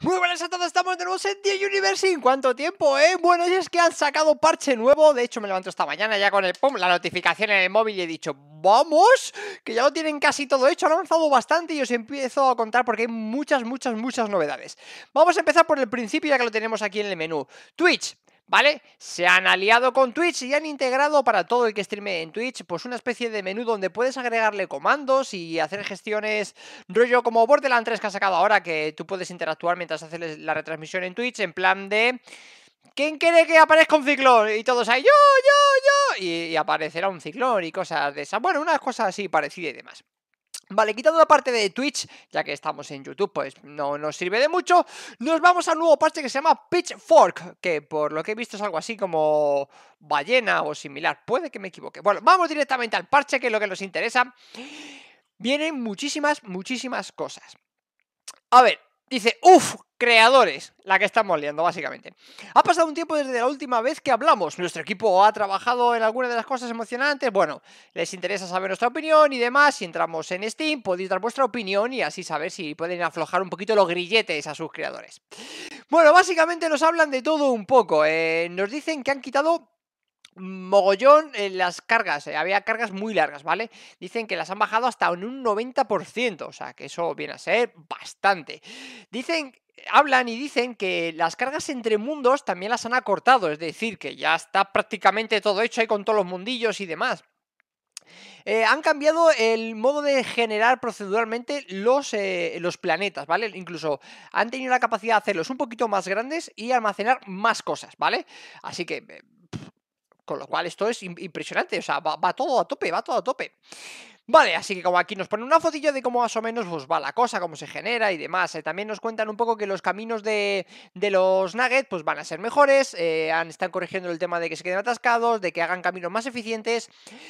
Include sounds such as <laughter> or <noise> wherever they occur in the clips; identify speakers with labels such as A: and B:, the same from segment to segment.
A: Muy buenas a todos, estamos de nuevo en The Universe. ¿En cuánto tiempo, eh? Bueno, y es que han sacado parche nuevo. De hecho, me levanto esta mañana ya con el pum, la notificación en el móvil y he dicho, ¡vamos! Que ya lo tienen casi todo hecho. Han avanzado bastante y os empiezo a contar porque hay muchas, muchas, muchas novedades. Vamos a empezar por el principio ya que lo tenemos aquí en el menú. Twitch. ¿Vale? Se han aliado con Twitch y han integrado para todo el que streame en Twitch, pues una especie de menú donde puedes agregarle comandos y hacer gestiones rollo como Borderlands 3 que ha sacado ahora, que tú puedes interactuar mientras haces la retransmisión en Twitch, en plan de... ¿Quién quiere que aparezca un ciclón? Y todos ahí, yo, yo, yo, y, aparecerá un ciclón y cosas de esas. Bueno, unas cosas así parecidas y demás. Vale, quitando la parte de Twitch, ya que estamos en YouTube, pues no nos sirve de mucho, nos vamos al nuevo parche que se llama Pitchfork, que por lo que he visto es algo así como ballena o similar, puede que me equivoque. Bueno, vamos directamente al parche, que es lo que nos interesa. Vienen muchísimas, muchísimas cosas. A ver, dice, uff, creadores, la que estamos liando, básicamente. Ha pasado un tiempo desde la última vez que hablamos. Nuestro equipo ha trabajado en alguna de las cosas emocionantes. Bueno, les interesa saber nuestra opinión y demás. Si entramos en Steam, podéis dar vuestra opinión y así saber si pueden aflojar un poquito los grilletes a sus creadores. Bueno, básicamente nos hablan de todo un poco. Eh, nos dicen que han quitado mogollón en las cargas, eh, había cargas muy largas, ¿vale? Dicen que las han bajado hasta en un 90%, o sea que eso viene a ser bastante. Dicen hablan y dicen que las cargas entre mundos también las han acortado, es decir, que ya está prácticamente todo hecho ahí con todos los mundillos y demás. Eh, han cambiado el modo de generar proceduralmente los, eh, los planetas, ¿vale? Incluso han tenido la capacidad de hacerlos un poquito más grandes y almacenar más cosas, ¿vale? Así que... Eh, con lo cual esto es impresionante, o sea, va, todo a tope, va todo a tope. Vale, así que como aquí nos ponen una fotillo de cómo más o menos pues, va la cosa, cómo se genera y demás. Eh, también nos cuentan un poco que los caminos de, los nuggets pues van a ser mejores, eh, están corrigiendo el tema de que se queden atascados, de que hagan caminos más eficientes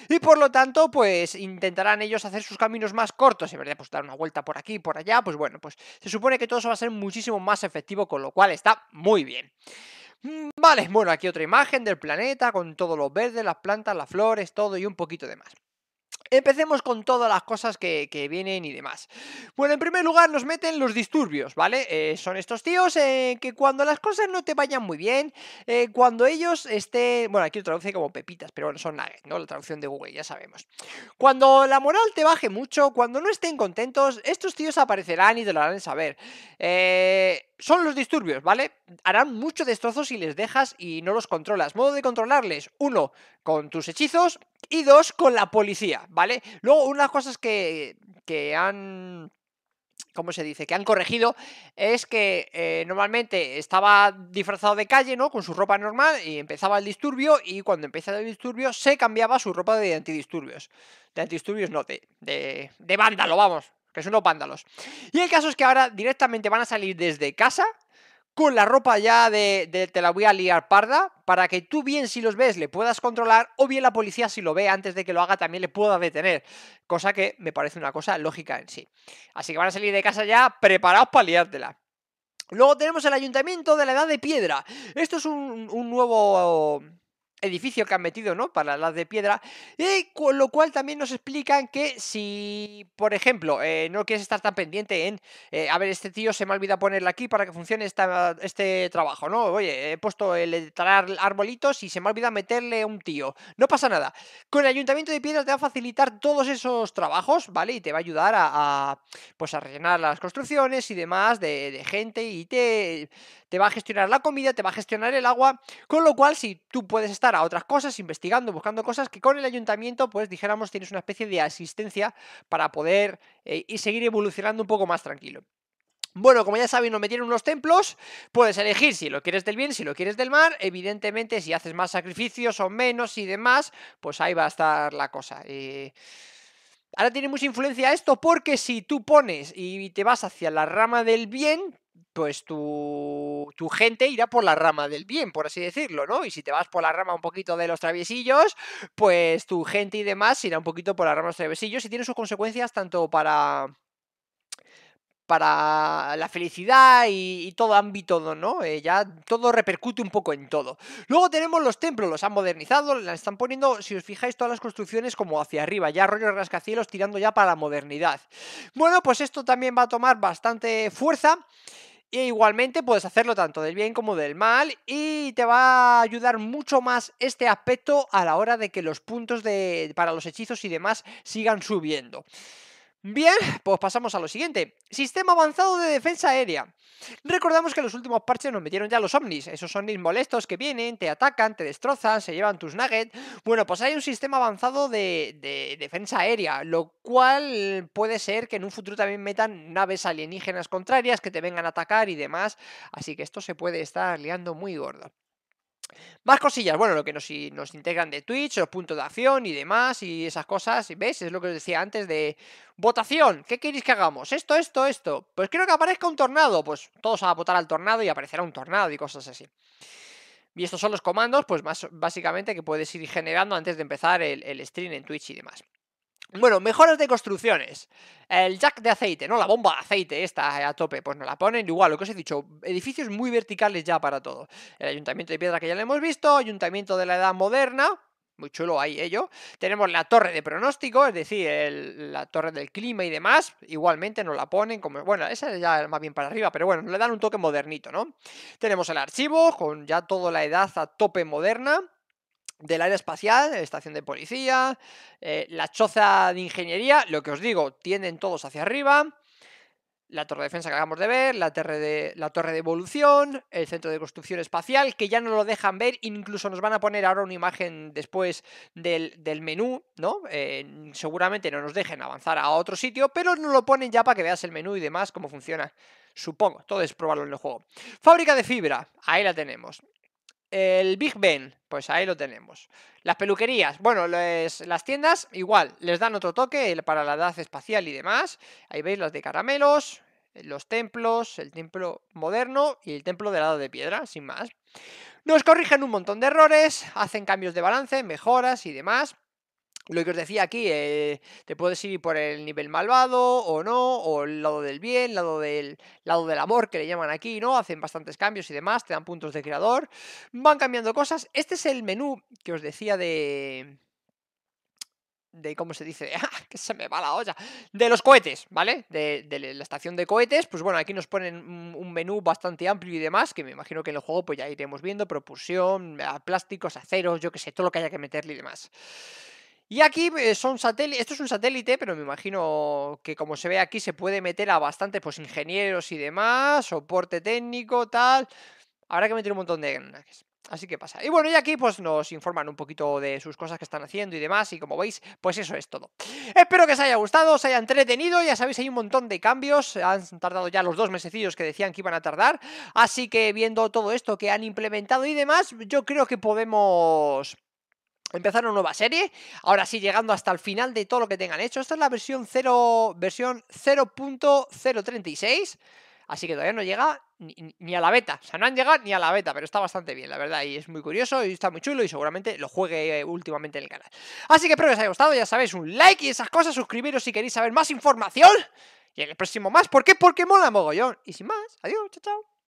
A: y por lo tanto pues intentarán ellos hacer sus caminos más cortos, en verdad pues dar una vuelta por aquí, por allá, pues bueno, pues se supone que todo eso va a ser muchísimo más efectivo, con lo cual está muy bien. Vale, bueno, aquí otra imagen del planeta con todos los verdes, las plantas, las flores, todo y un poquito de más. Empecemos con todas las cosas que, vienen y demás. Bueno, en primer lugar nos meten los disturbios, ¿vale? Eh, son estos tíos eh, que cuando las cosas no te vayan muy bien, eh, cuando ellos estén... Bueno, aquí lo traduce como pepitas, pero bueno, son nuggets, ¿no? La traducción de Google, ya sabemos. Cuando la moral te baje mucho, cuando no estén contentos, estos tíos aparecerán y te lo harán saber. Son los disturbios, ¿vale? Harán mucho destrozos si les dejas y no los controlas. Modo de controlarles, uno, con tus hechizos y dos, con la policía, ¿vale? Luego, unas cosas que, que han... ¿Cómo se dice? Que han corregido es que eh, normalmente estaba disfrazado de calle, ¿no? Con su ropa normal y empezaba el disturbio y cuando empezaba el disturbio se cambiaba su ropa de antidisturbios. De antidisturbios no, de, de, de vándalo, vamos que son los vándalos. Y el caso es que ahora directamente van a salir desde casa con la ropa ya de, te la voy a liar parda, para que tú bien si los ves le puedas controlar, o bien la policía si lo ve antes de que lo haga también le pueda detener, cosa que me parece una cosa lógica en sí. Así que van a salir de casa ya preparados para liártela. Luego tenemos el Ayuntamiento de la Edad de Piedra. Esto es un, un nuevo edificio que han metido, ¿no? Para las de piedra. Y con lo cual también nos explican que si, por ejemplo, eh, no quieres estar tan pendiente en, eh, a ver, este tío se me olvida ponerle aquí para que funcione esta, este trabajo, ¿no? Oye, he puesto el talar arbolitos y se me olvida meterle un tío. No pasa nada. Con el Ayuntamiento de Piedra te va a facilitar todos esos trabajos, ¿vale? Y te va a ayudar a, pues a rellenar las construcciones y demás de, de gente y te, te va a gestionar la comida, te va a gestionar el agua, con lo cual si tú puedes estar a otras cosas, investigando, buscando cosas que con el ayuntamiento, pues dijéramos, tienes una especie de asistencia para poder eh, y seguir evolucionando un poco más tranquilo. Bueno, como ya saben, nos metieron unos templos, puedes elegir si lo quieres del bien, si lo quieres del mal, evidentemente si haces más sacrificios o menos y demás, pues ahí va a estar la cosa. Eh, ahora tiene mucha influencia esto porque si tú pones y te vas hacia la rama del bien, pues tu, tu, gente irá por la rama del bien, por así decirlo, ¿no? Y si te vas por la rama un poquito de los traviesillos, pues tu gente y demás irá un poquito por la rama de los traviesillos y tiene sus consecuencias tanto para para la felicidad y, todo ámbito, ¿no? Eh, ya todo repercute un poco en todo. Luego tenemos los templos, los han modernizado, las están poniendo, si os fijáis, todas las construcciones como hacia arriba, ya rollos rascacielos tirando ya para la modernidad. Bueno, pues esto también va a tomar bastante fuerza. E igualmente puedes hacerlo tanto del bien como del mal y te va a ayudar mucho más este aspecto a la hora de que los puntos de, para los hechizos y demás sigan subiendo. Bien, pues pasamos a lo siguiente. Sistema avanzado de defensa aérea. Recordamos que los últimos parches nos metieron ya los ovnis, esos ovnis molestos que vienen, te atacan, te destrozan, se llevan tus nuggets. Bueno, pues hay un sistema avanzado de, de, defensa aérea, lo cual puede ser que en un futuro también metan naves alienígenas contrarias que te vengan a atacar y demás. Así que esto se puede estar liando muy gordo. Más cosillas, bueno, lo que nos, nos, integran de Twitch, los puntos de acción y demás, y esas cosas, ¿ves? Es lo que os decía antes de votación, ¿qué queréis que hagamos? Esto, esto, esto. Pues quiero que aparezca un tornado, pues todos a votar al tornado y aparecerá un tornado y cosas así. Y estos son los comandos, pues más básicamente que puedes ir generando antes de empezar el stream en Twitch y demás. Bueno, mejoras de construcciones. El jack de aceite, ¿no? La bomba de aceite esta a tope, pues nos la ponen igual, lo que os he dicho, edificios muy verticales ya para todo. El ayuntamiento de piedra que ya lo hemos visto, ayuntamiento de la edad moderna, muy chulo ahí ello. Tenemos la torre de pronóstico, es decir, la torre del clima y demás, igualmente nos la ponen como, bueno, esa ya más bien para arriba, pero bueno, le dan un toque modernito, ¿no? Tenemos el archivo con ya toda la edad a tope moderna del área espacial, estación de policía, eh, la choza de ingeniería, lo que os digo, tienden todos hacia arriba, la torre de defensa que acabamos de ver, la torre de, la torre de evolución, el centro de construcción espacial, que ya no lo dejan ver, incluso nos van a poner ahora una imagen después del, menú, ¿no? Eh, seguramente no nos dejen avanzar a otro sitio, pero nos lo ponen ya para que veas el menú y demás, cómo funciona. Supongo, todo es probarlo en el juego. Fábrica de fibra, ahí la tenemos. El Big Ben, pues ahí lo tenemos. Las peluquerías, bueno, las tiendas igual, les dan otro toque para la edad espacial y demás. Ahí veis las de caramelos, los templos, el templo moderno y el templo de lado de piedra, sin más. Nos corrigen un montón de errores, hacen cambios de balance, mejoras y demás. Lo que os decía aquí, eh, te puedes ir por el nivel malvado o no, o el lado del bien, lado del lado del amor que le llaman aquí, ¿no? Hacen bastantes cambios y demás, te dan puntos de creador, van cambiando cosas. Este es el menú que os decía de de cómo se dice, <laughs> que se me va la olla, de los cohetes, ¿vale? De, la estación de cohetes, pues bueno, aquí nos ponen un menú bastante amplio y demás, que me imagino que en el juego pues ya iremos viendo, propulsión, plásticos, aceros, yo que sé, todo lo que haya que meterle y demás. Y aquí eh, son satélites, esto es un satélite, pero me imagino que como se ve aquí se puede meter a bastantes pues ingenieros y demás, soporte técnico, tal. Habrá que meter un montón de Así que pasa. Y bueno, y aquí pues nos informan un poquito de sus cosas que están haciendo y demás, y como veis, pues eso es todo. Espero que os haya gustado, os haya entretenido, ya sabéis, hay un montón de cambios, han tardado ya los dos mesecillos que decían que iban a tardar, así que viendo todo esto que han implementado y demás, yo creo que podemos empezar una nueva serie, ahora sí llegando hasta el final de todo lo que tengan hecho. Esta es la versión 0, versión 0.036, así que todavía no llega ni, a la beta, o sea, no han llegado ni a la beta, pero está bastante bien, la verdad, y es muy curioso y está muy chulo y seguramente lo juegue eh, últimamente en el canal. Así que espero que os haya gustado, ya sabéis, un like y esas cosas, suscribiros si queréis saber más información, y en el próximo más, ¿por qué? Porque mola mogollón. Y sin más, adiós, chao, chao.